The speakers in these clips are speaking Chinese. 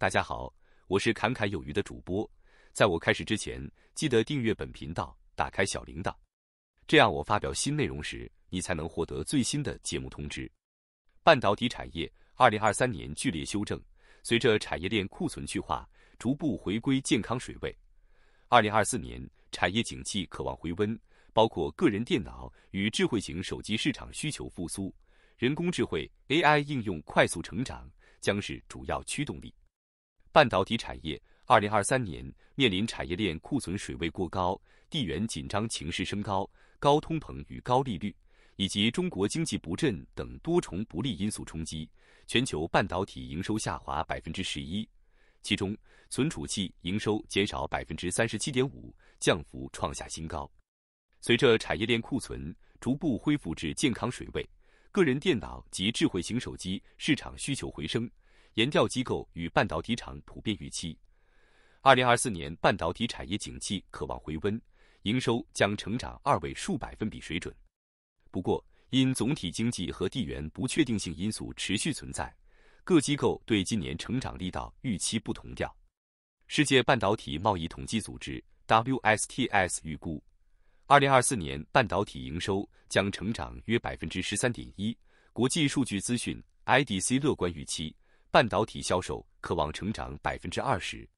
大家好，我是侃侃有余的主播。在我开始之前，记得订阅本频道，打开小铃铛，这样我发表新内容时，你才能获得最新的节目通知。半导体产业二零二三年剧烈修正，随着产业链库存去化，逐步回归健康水位。二零二四年产业景气可望回温，包括个人电脑与智慧型手机市场需求复苏，人工智慧 AI 应用快速成长。将是主要驱动力。半导体产业二零二三年面临产业链库存水位过高、地缘紧张情势升高、高通膨与高利率，以及中国经济不振等多重不利因素冲击，全球半导体营收下滑百分之十一，其中存储器营收减少百分之三十七点五，降幅创下新高。随着产业链库存逐步恢复至健康水位。个人电脑及智慧型手机市场需求回升，研调机构与半导体厂普遍预期，二零二四年半导体产业景气可望回温，营收将成长二位数百分比水准。不过，因总体经济和地缘不确定性因素持续存在，各机构对今年成长力道预期不同调。世界半导体贸易统计组织 （WSTS） 预估。二零二四年半导体营收将成长约百分之十三点一。国际数据资讯 （IDC） 乐观预期，半导体销售可望成长百分之二十。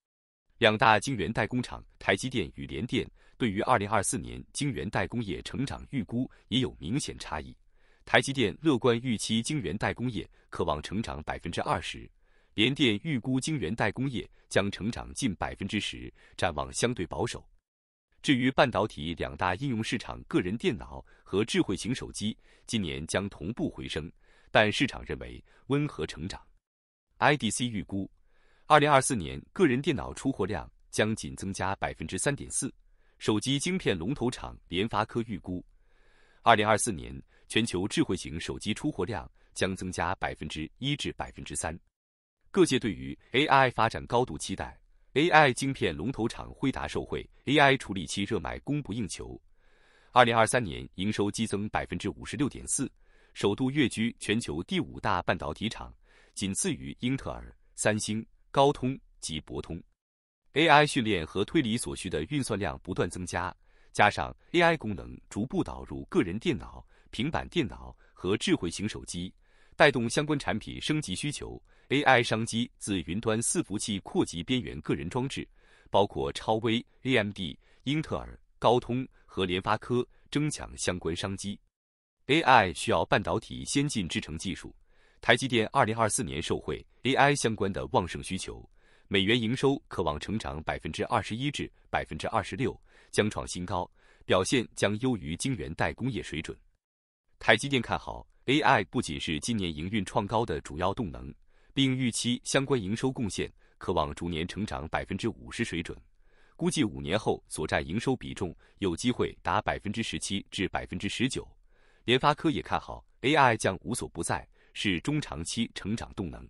两大晶圆代工厂台积电与联电对于二零二四年晶圆代工业成长预估也有明显差异。台积电乐观预期晶圆代工业可望成长百分之二十，联电预估晶圆代工业将成长近百分之十，展望相对保守。至于半导体两大应用市场，个人电脑和智慧型手机今年将同步回升，但市场认为温和成长。IDC 预估，二零二四年个人电脑出货量将仅增加百分之三点四。手机晶片龙头厂联发科预估，二零二四年全球智慧型手机出货量将增加百分之一至百分之三。各界对于 AI 发展高度期待。AI 晶片龙头厂辉达受惠 AI 处理器热卖供不应求，二零二三年营收激增百分之五十六点四，首度跃居全球第五大半导体厂，仅次于英特尔、三星、高通及博通。AI 训练和推理所需的运算量不断增加，加上 AI 功能逐步导入个人电脑、平板电脑和智慧型手机，带动相关产品升级需求。AI 商机自云端伺服器扩及边缘个人装置，包括超微、AMD、英特尔、高通和联发科争抢相关商机。AI 需要半导体先进制程技术，台积电二零二四年受惠 AI 相关的旺盛需求，美元营收可望成长百分之二十一至百分之二十六，将创新高，表现将优于晶圆代工业水准。台积电看好 AI 不仅是今年营运创高的主要动能。并预期相关营收贡献可望逐年成长百分之五十水准，估计五年后所占营收比重有机会达百分之十七至百分之十九。联发科也看好 AI 将无所不在，是中长期成长动能。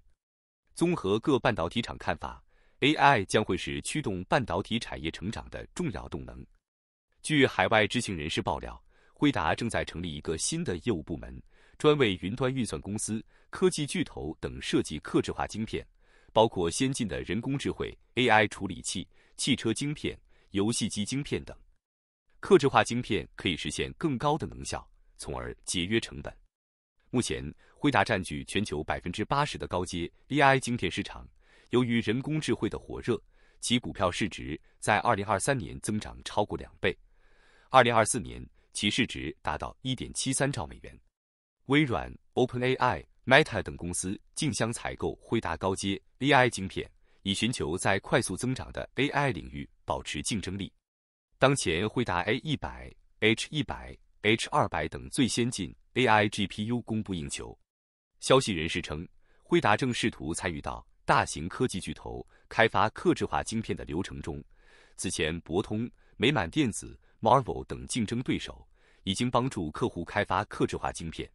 综合各半导体厂看法，AI 将会是驱动半导体产业成长的重要动能。据海外知情人士爆料，辉达正在成立一个新的业务部门。专为云端运算公司、科技巨头等设计客制化晶片，包括先进的人工智慧 AI 处理器、汽车晶片、游戏机晶片等。客制化晶片可以实现更高的能效，从而节约成本。目前，辉达占据全球百分之八十的高阶 AI 晶片市场。由于人工智慧的火热，其股票市值在二零二三年增长超过两倍，二零二四年其市值达到一点七三兆美元。微软、OpenAI、Meta 等公司竞相采购辉达高阶 AI 晶片，以寻求在快速增长的 AI 领域保持竞争力。当前，辉达 A 一百、H 一百、H 二百等最先进 AI GPU 供不应求。消息人士称，辉达正试图参与到大型科技巨头开发客制化晶片的流程中。此前，博通、美满电子、Marvel 等竞争对手已经帮助客户开发客制化晶片。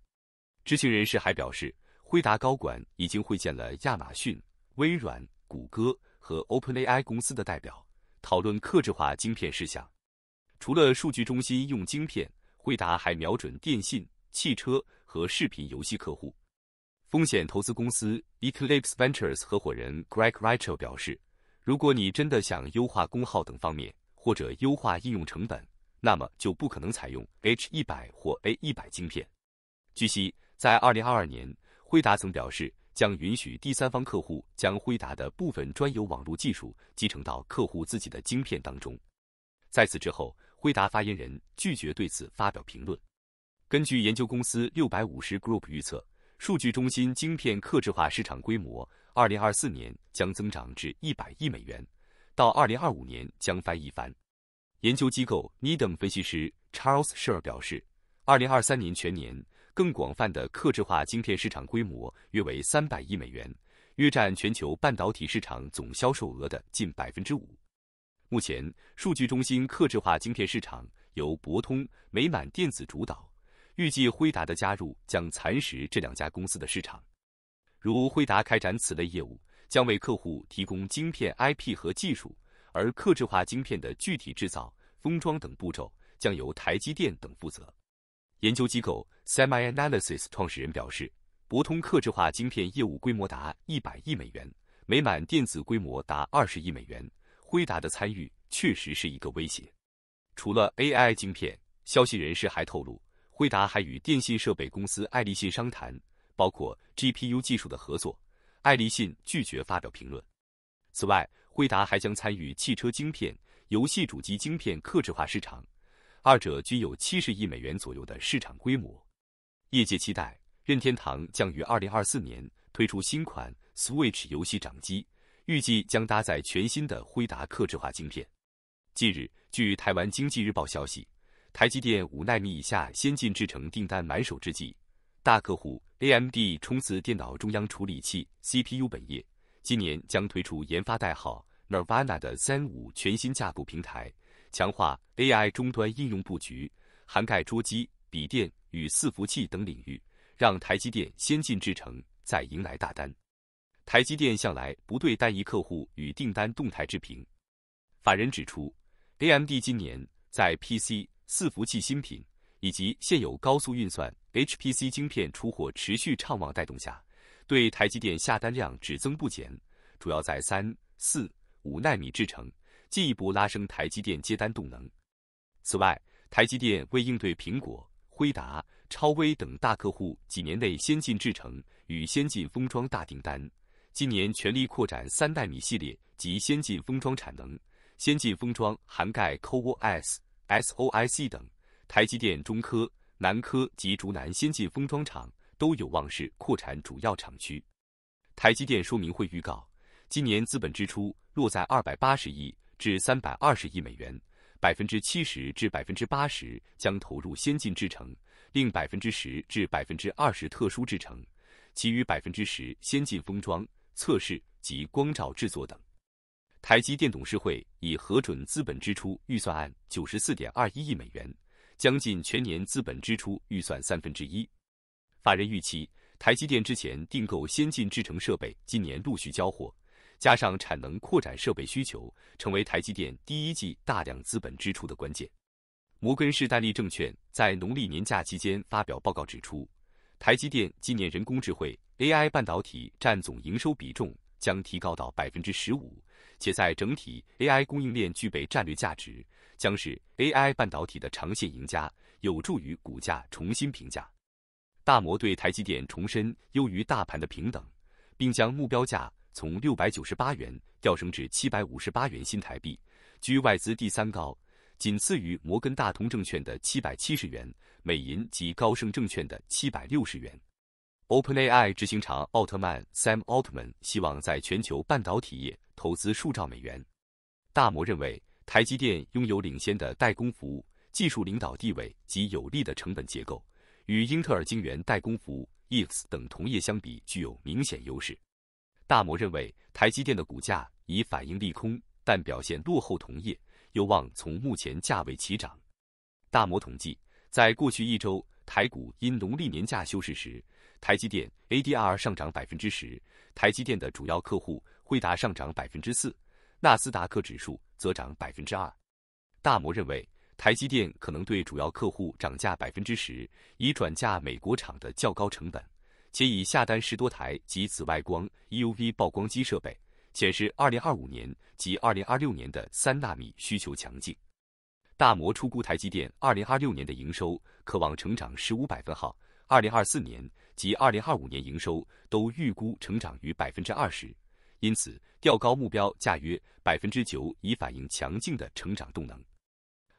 知情人士还表示，辉达高管已经会见了亚马逊、微软、谷歌和 OpenAI 公司的代表，讨论客制化晶片事项。除了数据中心用晶片，辉达还瞄准电信、汽车和视频游戏客户。风险投资公司 Eclipse Ventures 合伙人 Greg Rachel 表示，如果你真的想优化功耗等方面，或者优化应用成本，那么就不可能采用 H 一百或 A 一百晶片。据悉，在二零二二年，辉达曾表示将允许第三方客户将辉达的部分专有网络技术集成到客户自己的晶片当中。在此之后，辉达发言人拒绝对此发表评论。根据研究公司六百五十 Group 预测，数据中心晶片客制化市场规模二零二四年将增长至一百亿美元。到二零二五年将翻一番。研究机构 Needham 分析师 Charles Sher 表示，二零二三年全年更广泛的客制化晶片市场规模约为三百亿美元，约占全球半导体市场总销售额的近百分之五。目前，数据中心客制化晶片市场由博通、美满电子主导，预计辉达的加入将蚕食这两家公司的市场。如辉达开展此类业务。将为客户提供晶片 IP 和技术，而客制化晶片的具体制造、封装等步骤将由台积电等负责。研究机构 SemiAnalysis 创始人表示，博通客制化晶片业务规模达一百亿美元，美满电子规模达二十亿美元。辉达的参与确实是一个威胁。除了 AI 晶片，消息人士还透露，辉达还与电信设备公司爱立信商谈，包括 GPU 技术的合作。爱立信拒绝发表评论。此外，辉达还将参与汽车晶片、游戏主机晶片客制化市场，二者均有七十亿美元左右的市场规模。业界期待任天堂将于二零二四年推出新款 Switch 游戏掌机，预计将搭载全新的辉达客制化晶片。近日，据台湾经济日报消息，台积电五纳米以下先进制程订单满手之际。大客户 AMD 冲刺电脑中央处理器 CPU 本业，今年将推出研发代号 Nirvana 的三五全新架构平台，强化 AI 终端应用布局，涵盖桌机、笔电与伺服器等领域，让台积电先进制程再迎来大单。台积电向来不对单一客户与订单动态置评。法人指出，AMD 今年在 PC、伺服器新品。以及现有高速运算 HPC 晶片出货持续畅旺带动下，对台积电下单量只增不减，主要在三、四、五纳米制程，进一步拉升台积电接单动能。此外，台积电为应对苹果、辉达、超威等大客户几年内先进制程与先进封装大订单，今年全力扩展三纳米系列及先进封装产能。先进封装涵盖 CoWoS、SOIC 等。台积电、中科、南科及竹南先进封装厂都有望是扩产主要厂区。台积电说明会预告，今年资本支出落在二百八十亿至三百二十亿美元，百分之七十至百分之八十将投入先进制程，另百分之十至百分之二十特殊制程，其余百分之十先进封装、测试及光照制作等。台积电董事会已核准资本支出预算案九十四点二一亿美元。将近全年资本支出预算三分之一。法人预期，台积电之前订购先进制程设备，今年陆续交货，加上产能扩展设备需求，成为台积电第一季大量资本支出的关键。摩根士丹利证券在农历年假期间发表报告指出，台积电今年人工智慧 AI 半导体占总营收比重将提高到百分之十五，且在整体 AI 供应链具备战略价值。将是 AI 半导体的长线赢家，有助于股价重新评价。大摩对台积电重申优于大盘的平等，并将目标价从六百九十八元调升至七百五十八元新台币，居外资第三高，仅次于摩根大通证券的七百七十元、美银及高盛证券的七百六十元。OpenAI 执行长奥特曼 Sam Altman 希望在全球半导体业投资数兆美元。大摩认为。台积电拥有领先的代工服务技术领导地位及有利的成本结构，与英特尔晶圆代工服务 EX 等同业相比具有明显优势。大摩认为，台积电的股价已反映利空，但表现落后同业，有望从目前价位起涨。大摩统计，在过去一周，台股因农历年假休市时，台积电 ADR 上涨百分之十，台积电的主要客户辉达上涨百分之四。纳斯达克指数则涨百分之二。大摩认为，台积电可能对主要客户涨价百分之十，以转嫁美国厂的较高成本。且已下单十多台及紫外光 EUV 曝光机设备，显示二零二五年及二零二六年的三纳米需求强劲。大摩初估台积电二零二六年的营收可望成长十五百分号，二零二四年及二零二五年营收都预估成长于百分之二十，因此调高目标价约百分之九，以反映强劲的成长动能。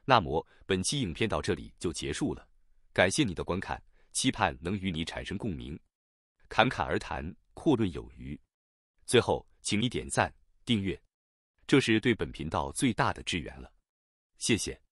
那么本期影片到这里就结束了，感谢你的观看，期盼能与你产生共鸣。侃侃而谈，阔论有余。最后，请你点赞、订阅，这是对本频道最大的支援了，谢谢。